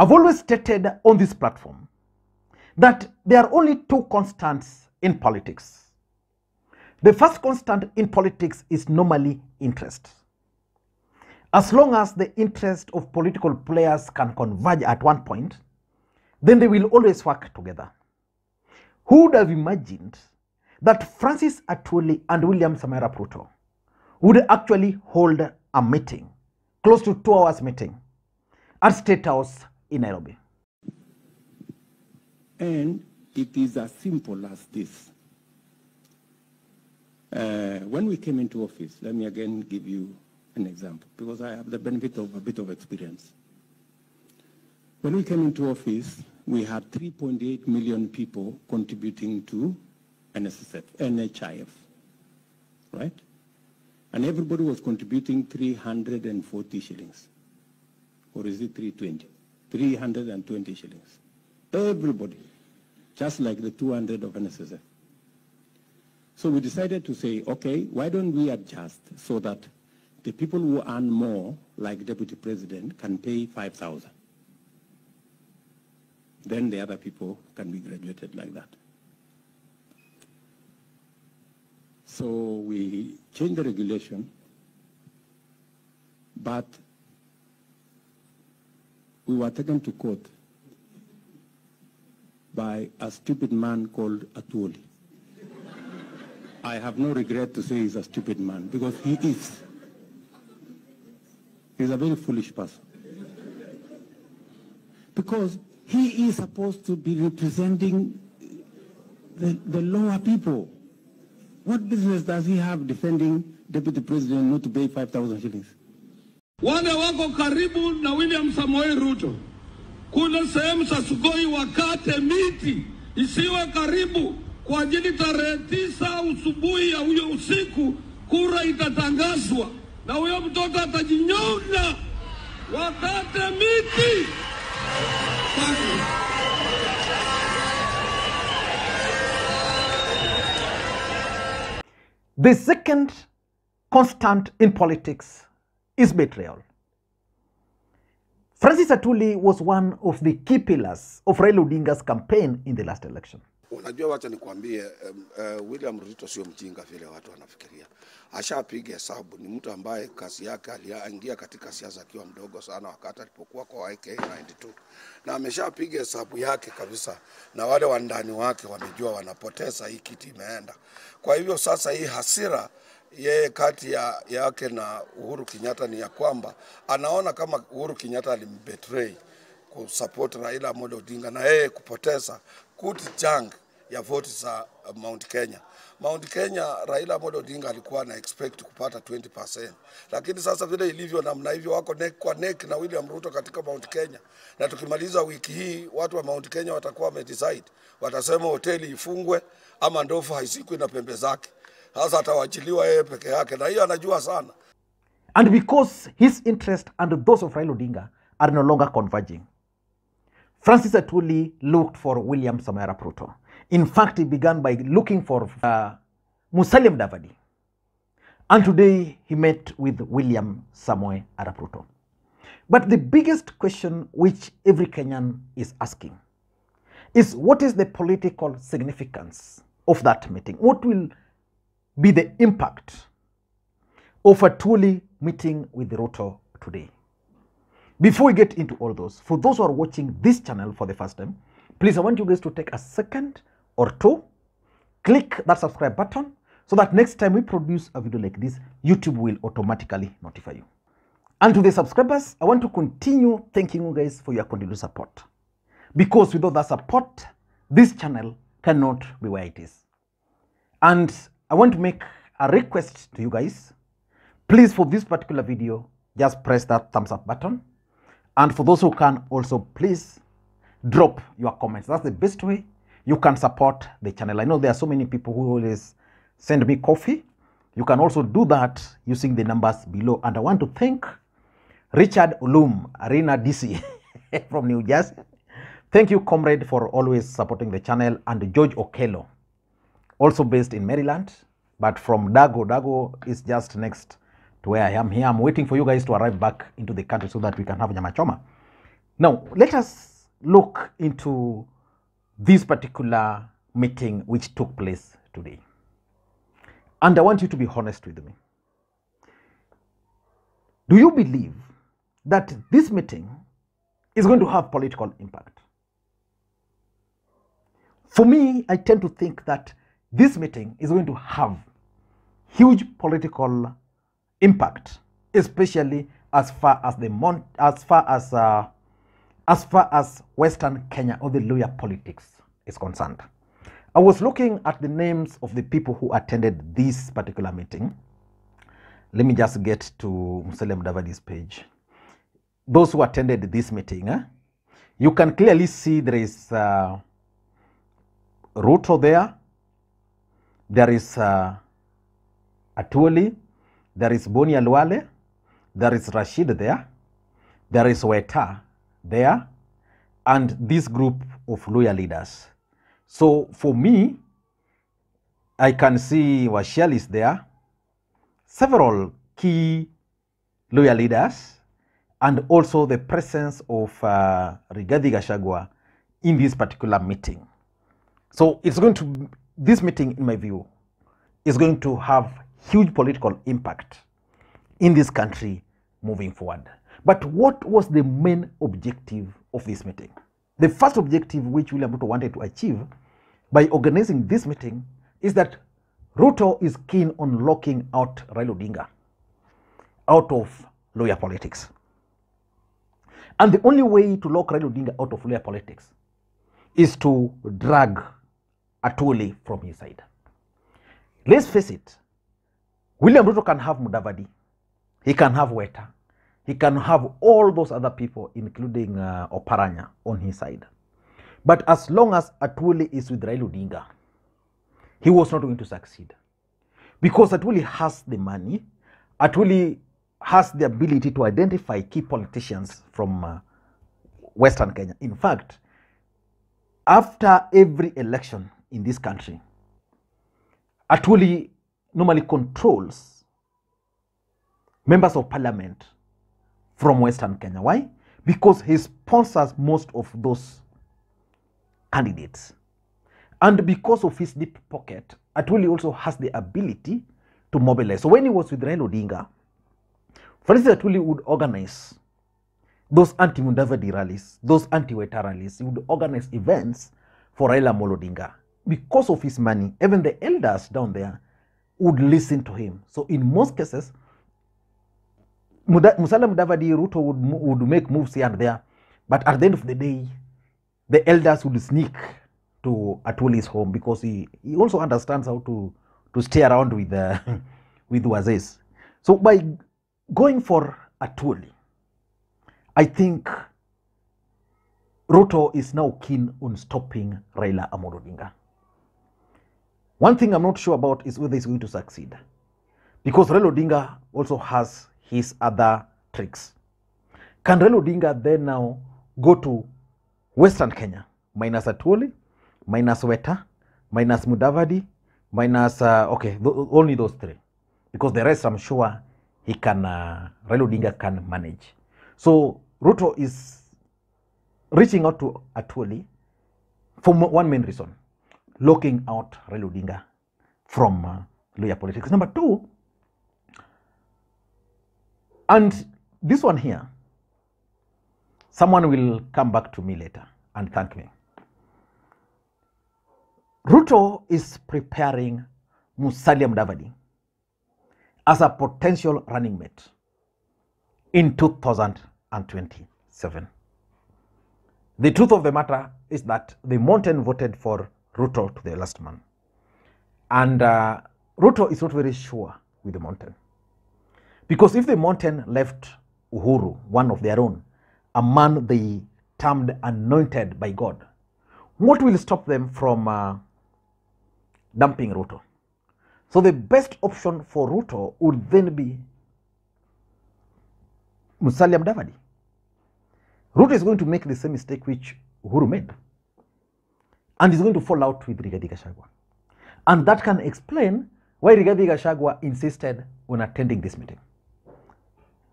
I've always stated on this platform that there are only two constants in politics. The first constant in politics is normally interest. As long as the interest of political players can converge at one point, then they will always work together. Who would have imagined that Francis Atwoli and William Samoei Ruto would actually hold a meeting, close to two hours meeting, at State House in Nairobi? And it is as simple as this. Uh, when we came into office, let me again give you an example, because I have the benefit of a bit of experience. When we came into office, we had 3.8 million people contributing to NSSF, NHIF, right? And everybody was contributing 340 shillings. Or is it 320? 320 shillings. Everybody. Just like the 200 of NSSF. So we decided to say, okay, why don't we adjust so that the people who earn more, like deputy president, can pay 5,000. Then the other people can be graduated like that. So we changed the regulation, but we were taken to court by a stupid man called Atwoli. I have no regret to say he's a stupid man because he is. He's a very foolish person. Because he is supposed to be representing the, the lower people. What business does he have defending deputy president not to pay 5,000 shillings? Wale wako karibu na William Samoei Ruto kule sehemu za Sugoi wakate miti isiwe karibu kwa ajili tarehe tisa usubuhi ya huyo usiku kura itatangazwa na huyo mtoto atajinyonga. Wakate miti. The second constant in politics is betrayal. Francis Atuli was one of the key pillars of Raila Odinga's campaign in the last election. Unajua, wacha nikwambie, um, uh, William Ruto sio mjinga vile watu wanafikiria. Ashapiga hesabu, ni mtu ambaye kazi yake aliingia katika siasa akiwa mdogo sana, wakati alipokuwa kwa YK 92 na ameshapiga hesabu yake kabisa, na wale wandani wake wamejua wanapoteza hii kiti imeenda. Kwa hivyo sasa hii hasira yeye kati ya yake na Uhuru Kenyatta ni ya kwamba anaona kama Uhuru Kenyatta alimbetray kusupport Raila Amolo Odinga na yeye kupoteza kuti chang ya voti za uh, Mount Kenya. Mount Kenya Raila Amolo Odinga alikuwa na expect kupata 20%, lakini sasa vile ilivyo namna hivyo, wako neck kwa neck na William Ruto katika Mount Kenya, na tukimaliza wiki hii watu wa Mount Kenya watakuwa wamedecide, watasema hoteli ifungwe ama ndofu haisikwi na pembe zake. Sasa atawachiliwa yeye peke yake, na hiyo anajua sana. And because his interest and those of Raila Odinga are no longer converging, Francis Atuli looked for William Samara Pruto. In fact, he began by looking for uh, Musalia Mudavadi. And today he met with William Samoei Arap Ruto. But the biggest question which every Kenyan is asking is what is the political significance of that meeting? What will be the impact of Atwoli meeting with Ruto today? Before we get into all those, for those who are watching this channel for the first time, please I want you guys to take a second or two, click that subscribe button so that next time we produce a video like this, YouTube will automatically notify you. And to the subscribers, I want to continue thanking you guys for your continued support. Because without that support, this channel cannot be where it is. And I want to make a request to you guys. Please, for this particular video, just press that thumbs up button. And for those who can, also please drop your comments. That's the best way you can support the channel. I know there are so many people who always send me coffee. You can also do that using the numbers below. And I want to thank Richard Ulum, Arena DC from New Jersey. Thank you, comrade, for always supporting the channel. And George Okello, also based in Maryland, but from Dago. Dago is just next to where I am here. I'm waiting for you guys to arrive back into the country so that we can have nyama choma. Now, let us look into this particular meeting which took place today. And I want you to be honest with me. Do you believe that this meeting is going to have political impact? For me, I tend to think that this meeting is going to have huge political impact, especially as far as the mon- as far as uh, as far as Western Kenya or the Luhya politics is concerned. I was looking at the names of the people who attended this particular meeting. Let me just get to Musalia Mudavadi's page. Those who attended this meeting, eh, you can clearly see there is uh, Ruto there, there is uh, Atwoli, there is Boni Khalwale, there is Rashid there, there is Weta there, and this group of loyal leaders. So for me, I can see Washel is there, several key loyal leaders, and also the presence of uh, Rigathi Gachagua in this particular meeting. So it's going to, this meeting, in my view, is going to have huge political impact in this country moving forward. But what was the main objective of this meeting? The first objective which William Ruto wanted to achieve by organizing this meeting is that Ruto is keen on locking out Raila Odinga out of Luhya politics. And the only way to lock Raila Odinga out of Luhya politics is to drag Atwoli from his side. Let's face it, William Ruto can have Mudavadi, he can have Weta, he can have all those other people, including uh, Oparanya, on his side. But as long as Atwoli is with Raila Odinga, he was not going to succeed. Because Atwoli has the money, Atwoli has the ability to identify key politicians from uh, Western Kenya. In fact, after every election in this country, Atwoli normally controls members of parliament from Western Kenya. Why? Because he sponsors most of those candidates. And because of his deep pocket, Atwoli also has the ability to mobilize. So when he was with Raila Odinga, for instance, would organize those anti-Mudavadi rallies, those anti-Weta rallies. He would organize events for Raila Amolo Odinga. Because of his money, even the elders down there would listen to him. So in most cases, Muda, Musalia Mudavadi Ruto would, would make moves here and there, but at the end of the day, the elders would sneak to Atwoli's home because he, he also understands how to, to stay around with, uh, with Wazes. So by going for Atuli, I think Ruto is now keen on stopping Raila Amolo Odinga. One thing I'm not sure about is whether he's going to succeed. Because Raila Odinga also has his other tricks. Can Raila Odinga then now go to Western Kenya minus Atwoli, minus Weta, minus Mudavadi, minus, uh, okay, th- only those three. Because the rest, I'm sure he can, uh, Raila Odinga can manage. So Ruto is reaching out to Atwoli for one main reason locking out Raila Odinga from uh, Luhya politics. Number two, and this one here, someone will come back to me later and thank me. Ruto is preparing Musalia Mudavadi as a potential running mate in 2027. The truth of the matter is that the mountain voted for Ruto to the last man. And uh, Ruto is not very sure with the mountain. Because if the mountain left Uhuru, one of their own, a man they termed anointed by God, what will stop them from uh, dumping Ruto? So the best option for Ruto would then be Musalia Mudavadi. Ruto is going to make the same mistake which Uhuru made. And he's going to fall out with Rigathi Gachagua. And that can explain why Rigathi Gachagua insisted on attending this meeting.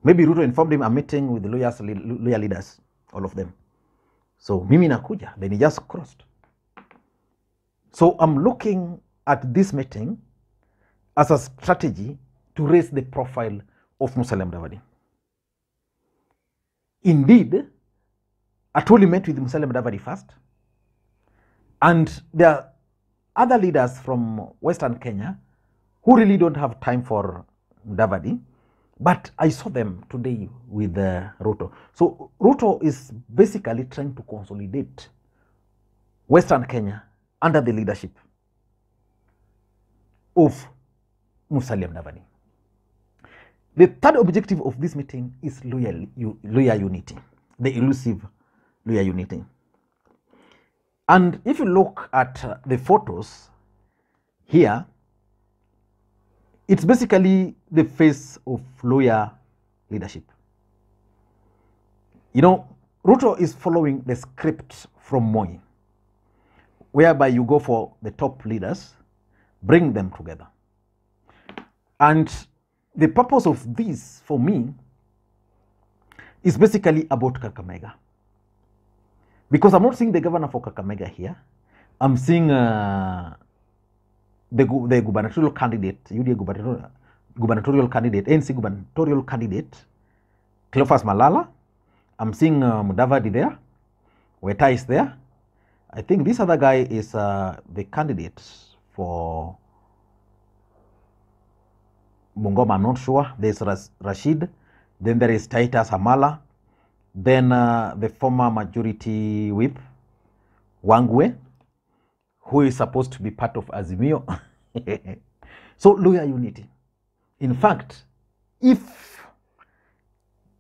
Maybe Ruto informed him I'm meeting with the Luhyas, Luhya leaders all of them. So mimi nakuja, then he just crossed. So I'm looking at this meeting as a strategy to raise the profile of Musalia Mudavadi. Indeed, I Atwoli met with Musalia Mudavadi first, and there are other leaders from Western Kenya who really don't have time for Mudavadi, but I saw them today with uh, Ruto. So Ruto is basically trying to consolidate Western Kenya under the leadership of Musalia Mudavadi. The third objective of this meeting is Luhya, Luhya unity, the elusive Luhya unity. And if you look at uh, the photos here, it's basically the face of Luhya leadership. You know, Ruto is following the script from Moi, whereby you go for the top leaders, bring them together. And the purpose of this for me is basically about Kakamega. Because I'm not seeing the governor for Kakamega here. I'm seeing uh, the, the gubernatorial candidate, UDA gubernatorial, gubernatorial candidate, ANC gubernatorial candidate, Cleophas Malala. I'm seeing uh, Mudavadi there. Weta is there. I think this other guy is uh, the candidate for Bungoma, I'm not sure. There's Ras- Rashid. Then there is Titus Khamala. Then uh, the former majority whip, Wangwe, who is supposed to be part of Azimio. so, Luhya unity. In fact, if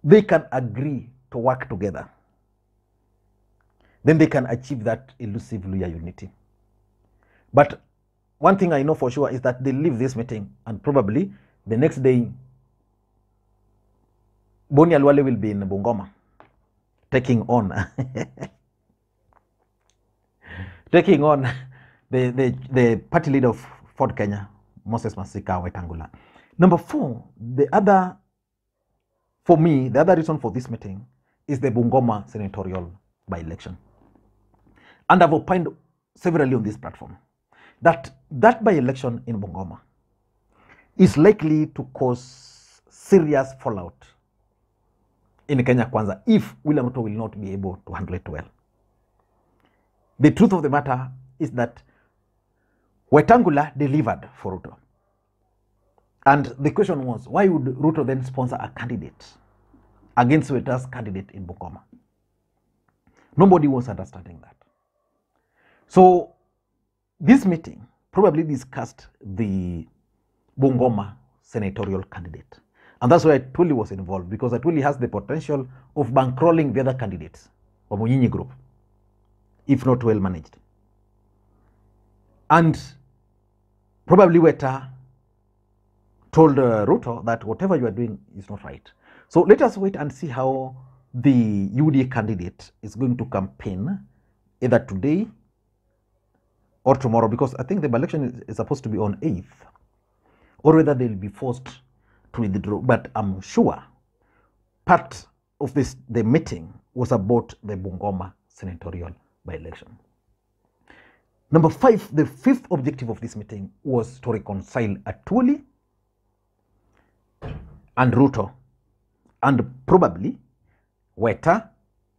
they can agree to work together, then they can achieve that elusive Luhya unity. But one thing I know for sure is that they leave this meeting and probably the next day, Boni Khalwale will be in Bungoma taking on taking on the, the, the party leader of Ford Kenya, Moses Masika Wetangula. Number four, the other, for me, the other reason for this meeting is the Bungoma senatorial by election. And I've opined severally on this platform that that by election in Bungoma is likely to cause serious fallout in Kenya Kwanza if William Ruto will not be able to handle it well. The truth of the matter is that Wetangula delivered for Ruto. And the question was, why would Ruto then sponsor a candidate against Weta's candidate in Bungoma? Nobody was understanding that. So this meeting probably discussed the Bungoma senatorial candidate. And that's why Atwoli was involved because Atwoli has the potential of bankrolling the other candidates of Munyinyi group, if not well managed. And probably Weta told uh, Ruto that whatever you are doing is not right. So let us wait and see how the UDA candidate is going to campaign either today or tomorrow because I think the election is, is supposed to be on 8th or whether they'll be forced to withdraw. But I'm sure part of this the meeting was about the Bungoma senatorial by-election. Number five, the fifth objective of this meeting was to reconcile Atwoli and Ruto, and probably Weta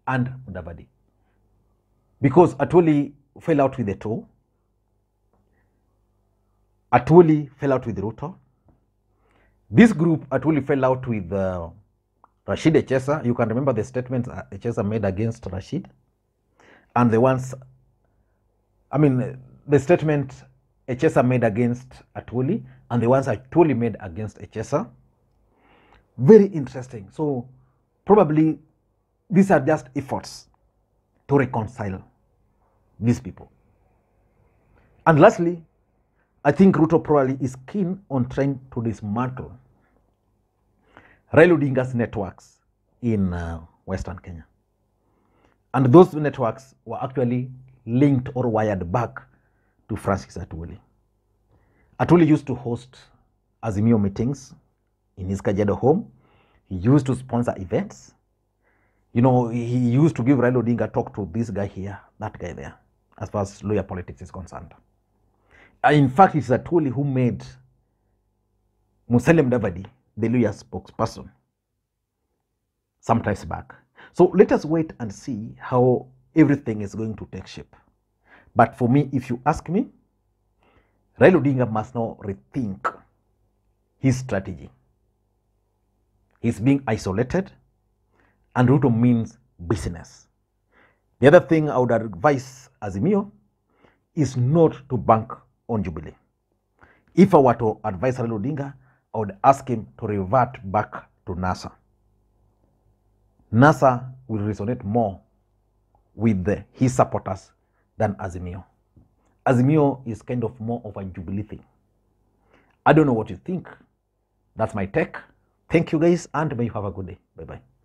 and Mudavadi. Because Atwoli fell out with the two, Atwoli fell out with Ruto. This group Atwoli fell out with uh, Rashid Echesa. You can remember the statements uh, Echesa made against Rashid, and the ones, I mean, the statement Echesa made against Atwoli, and the ones Atwoli made against Echesa. Very interesting. So, probably these are just efforts to reconcile these people. And lastly, I think Ruto probably is keen on trying to dismantle Raila Odinga's networks in uh, Western Kenya. And those networks were actually linked or wired back to Francis Atwoli. Atwoli used to host Azimio meetings in his Kajiado home. He used to sponsor events. You know, he he used to give Raila Odinga talk to this guy here, that guy there, as far as Luhya politics is concerned. Uh, in fact, it's Atwoli who made Musalia Mudavadi the Luhya spokesperson sometimes back. So let us wait and see how everything is going to take shape. But for me, if you ask me, Raila Odinga must now rethink his strategy. He's being isolated, and Ruto means business. The other thing I would advise Azimio is not to bank on Jubilee. If I were to advise Raila Odinga, I would ask him to revert back to NASA. NASA will resonate more with the, his supporters than Azimio. Azimio is kind of more of a Jubilee thing. I don't know what you think. That's my take. Thank you guys, and may you have a good day. Bye bye.